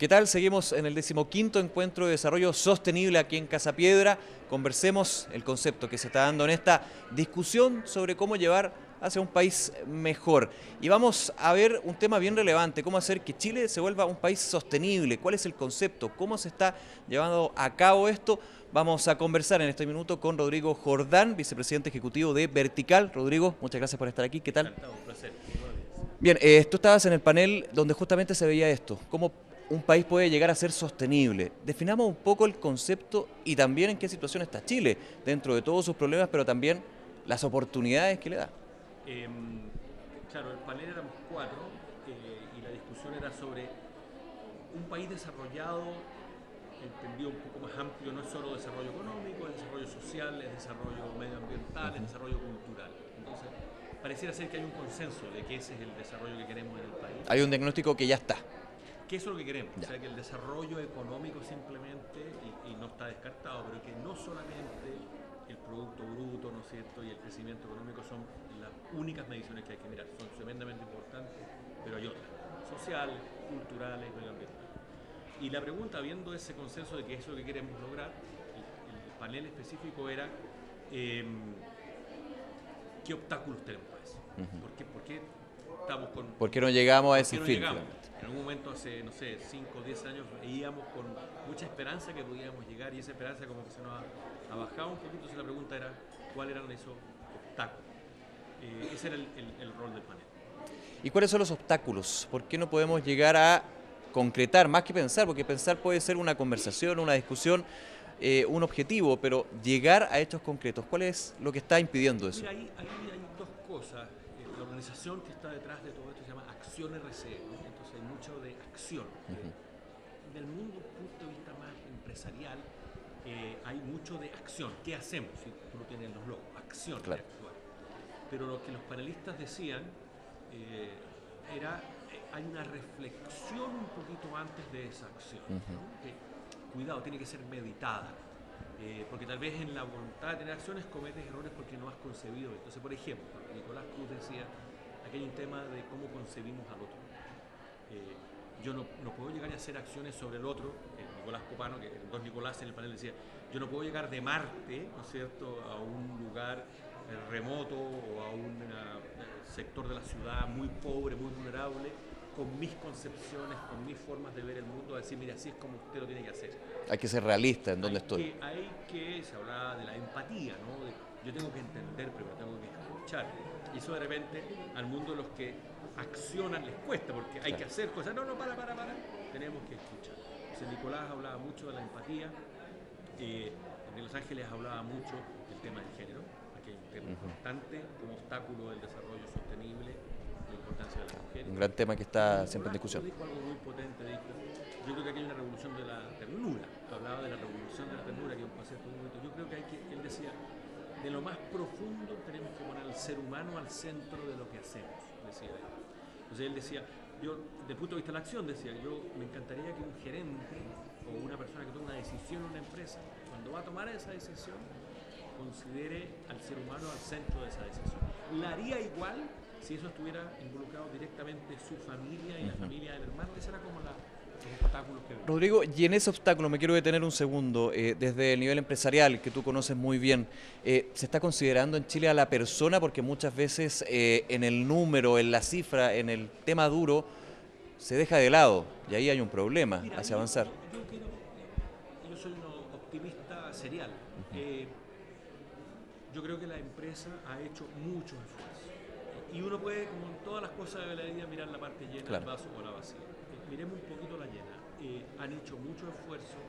¿Qué tal? Seguimos en el decimoquinto encuentro de desarrollo sostenible aquí en Casa Piedra. Conversemos el concepto que se está dando en esta discusión sobre cómo llevar hacia un país mejor. Y vamos a ver un tema bien relevante, cómo hacer que Chile se vuelva un país sostenible, cuál es el concepto, cómo se está llevando a cabo esto. Vamos a conversar en este minuto con Rodrigo Jordán, vicepresidente ejecutivo de Vertical. Rodrigo, muchas gracias por estar aquí. ¿Qué tal? Un placer. Bien, eh, tú estabas en el panel donde justamente se veía esto, cómo un país puede llegar a ser sostenible. Definamos un poco el concepto y también en qué situación está Chile, dentro de todos sus problemas, pero también las oportunidades que le da. Eh, claro, el panel éramos cuatro eh, y la discusión era sobre un país desarrollado, entendido un poco más amplio, no es solo desarrollo económico, es desarrollo social, es desarrollo medioambiental, es desarrollo cultural. Entonces, pareciera ser que hay un consenso de que ese es el desarrollo que queremos en el país. Hay un diagnóstico que ya está. Que eso es lo que queremos. Ya. O sea, que el desarrollo económico simplemente, y, y no está descartado, pero que no solamente el Producto Bruto, ¿no es cierto?, y el crecimiento económico son las únicas mediciones que hay que mirar. Son tremendamente importantes, pero hay otras, sociales, culturales, medioambientales. Y la pregunta, viendo ese consenso de que eso es lo que queremos lograr, el, el panel específico era em, qué obstáculos tenemos para eso. ¿Por, qué, por qué estamos con, ¿Por qué no llegamos a ¿Por ese no fin? En algún momento hace, no sé, 5 o 10 años veíamos con mucha esperanza que podíamos llegar y esa esperanza como que se nos ha, ha bajado un poquito. Entonces la pregunta era, ¿cuáles eran esos obstáculos? Eh, ese era el, el- el rol del panel. ¿Y cuáles son los obstáculos? ¿Por qué no podemos llegar a concretar, más que pensar? Porque pensar puede ser una conversación, una discusión, eh, un objetivo, pero llegar a hechos concretos, ¿cuál es lo que está impidiendo eso? Mira, ahí, ahí hay dos cosas. Organización que está detrás de todo esto se llama Acción RCE, ¿no? entonces hay mucho de acción. Eh, Del mundo, punto de vista más empresarial, eh, hay mucho de acción. ¿Qué hacemos? Si tú lo tienes en los logos, acción Claro. de actuar. Pero lo que los panelistas decían eh, era, eh, hay una reflexión un poquito antes de esa acción. ¿no? Que, cuidado, tiene que ser meditada. Eh, porque tal vez en la voluntad de tener acciones cometes errores porque no has concebido. Entonces, por ejemplo, Nicolás Cruz decía, aquí hay un tema de cómo concebimos al otro. Eh, yo no, no puedo llegar a hacer acciones sobre el otro. eh, Nicolás Copano, que dos Nicolás en el panel decía, yo no puedo llegar de Marte, ¿no es cierto?, a un lugar eh, remoto o a un eh, sector de la ciudad muy pobre, muy vulnerable, con mis concepciones, con mis formas de ver el mundo, a decir, mira, así es como usted lo tiene que hacer. Hay que ser realista en dónde Hay estoy. Que, hay que, se hablaba de la empatía, ¿no? De, yo tengo que entender, pero tengo que escuchar. Y eso de repente al mundo de los que accionan les cuesta, porque hay que hacer cosas. No, no, para, para, para. Tenemos que escuchar. Entonces Nicolás hablaba mucho de la empatía. Eh, en Los Ángeles hablaba mucho del tema del género. Aquí hay un tema importante como obstáculo del desarrollo sostenible, la importancia de las mujeres. Un gran tema que está siempre en discusión. Dijo algo muy potente, dijo, yo creo que aquí hay una revolución de la ternura. Hablaba de la revolución de la ternura, que es un concepto muy bonito. Yo creo que hay que, él decía, de lo más profundo tenemos que poner al ser humano al centro de lo que hacemos, decía él. Entonces él decía, yo, desde el punto de vista de la acción, decía, yo me encantaría que un gerente o una persona que toma una decisión en una empresa, cuando va a tomar esa decisión, considere al ser humano al centro de esa decisión. La haría igual si eso estuviera involucrado directamente su familia y la familia del hermano. Ese era como la, Rodrigo, y en ese obstáculo me quiero detener un segundo, eh, desde el nivel empresarial que tú conoces muy bien, eh, ¿se está considerando en Chile a la persona? Porque muchas veces eh, en el número, en la cifra, en el tema duro, se deja de lado y ahí hay un problema Mira, hacia yo- avanzar. Yo, quiero, yo soy un optimista serial. Eh, yo creo que la empresa ha hecho muchos esfuerzos. Y uno puede, como en todas las cosas de la vida, mirar la parte llena Claro. del vaso o la vacía. Miremos un poquito la han hecho muchos esfuerzos.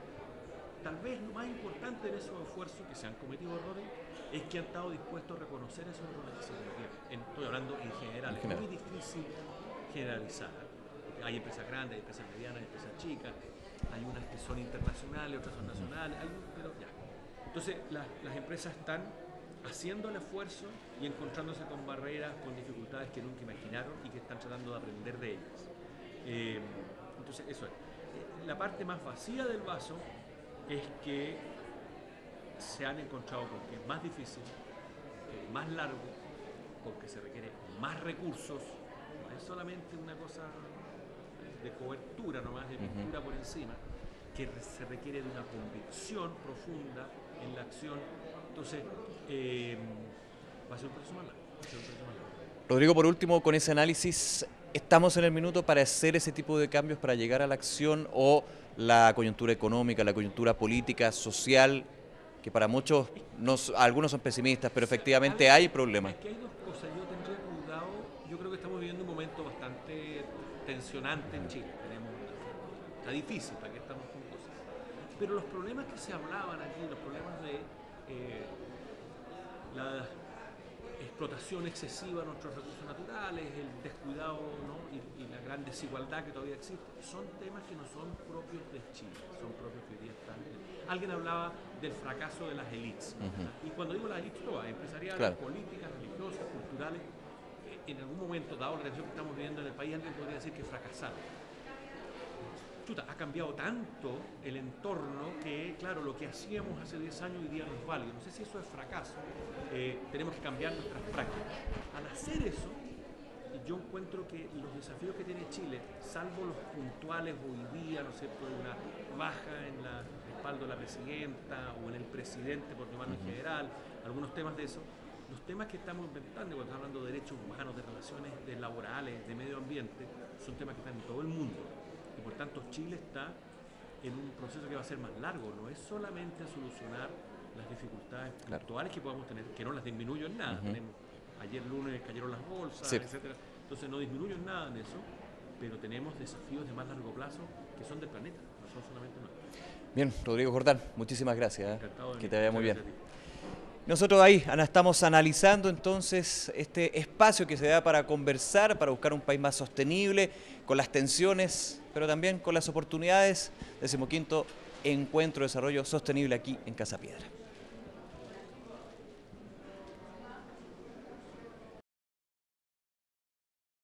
Tal vez lo más importante en esos esfuerzos, que se han cometido errores, es que han estado dispuestos a reconocer esos errores que se cometieron. Estoy hablando en general. En general. Es muy difícil generalizar. Hay empresas grandes, hay empresas medianas, hay empresas chicas, hay unas que son internacionales, otras son nacionales, hay pero ya. Entonces, las, las empresas están haciendo el esfuerzo y encontrándose con barreras, con dificultades que nunca imaginaron y que están tratando de aprender de ellas. Eh, entonces, eso es. Eh, La parte más vacía del vaso es que se han encontrado con que es más difícil, eh, más largo, con que se requiere más recursos, no es solamente una cosa de cobertura nomás, de pintura por encima, que se requiere de una convicción profunda en la acción. Entonces, eh, va a ser un proceso más largo. Rodrigo, por último, con ese análisis, ¿estamos en el minuto para hacer ese tipo de cambios, para llegar a la acción o la coyuntura económica, la coyuntura política, social, que para muchos, algunos son pesimistas, pero efectivamente hay problemas? hay dos cosas, yo tendría cuidado, yo creo que estamos viviendo un momento bastante tensionante en Chile, tenemos, está difícil, para que estamos con cosas. Pero los problemas que se hablaban aquí, los problemas de eh, explotación excesiva de nuestros recursos naturales, el descuidado y, la gran desigualdad que todavía existe, son temas que no son propios de Chile, son propios que hoy día están. Alguien hablaba del fracaso de las élites. Y cuando digo las élites todas, empresariales, políticas, religiosas, culturales, eh, en algún momento, dado la relación que estamos viviendo en el país, alguien podría decir que fracasaron ha cambiado tanto el entorno que, claro, lo que hacíamos hace 10 años hoy día no es válido. No sé si eso es fracaso. Eh, tenemos que cambiar nuestras prácticas. Al hacer eso, yo encuentro que los desafíos que tiene Chile, salvo los puntuales hoy día, ¿no es cierto?, de una baja en el respaldo de la presidenta o en el presidente, por llamarlo en general, algunos temas de eso, los temas que estamos inventando, cuando estamos hablando de derechos humanos, de relaciones laborales, de medio ambiente, son temas que están en todo el mundo tanto Chile está en un proceso que va a ser más largo, no es solamente a solucionar las dificultades actuales que podamos tener, que no las disminuyo en nada. ayer lunes cayeron las bolsas, etcétera. Entonces no disminuyo en nada en eso, pero tenemos desafíos de más largo plazo que son del planeta, no son solamente más. Bien, Rodrigo Jordán, muchísimas gracias. ¿eh? Que te vaya muy bien. Nosotros ahí Ana, estamos analizando entonces este espacio que se da para conversar, para buscar un país más sostenible, con las tensiones, pero también con las oportunidades. Decimoquinto Encuentro de Desarrollo Sostenible aquí en Casa Piedra.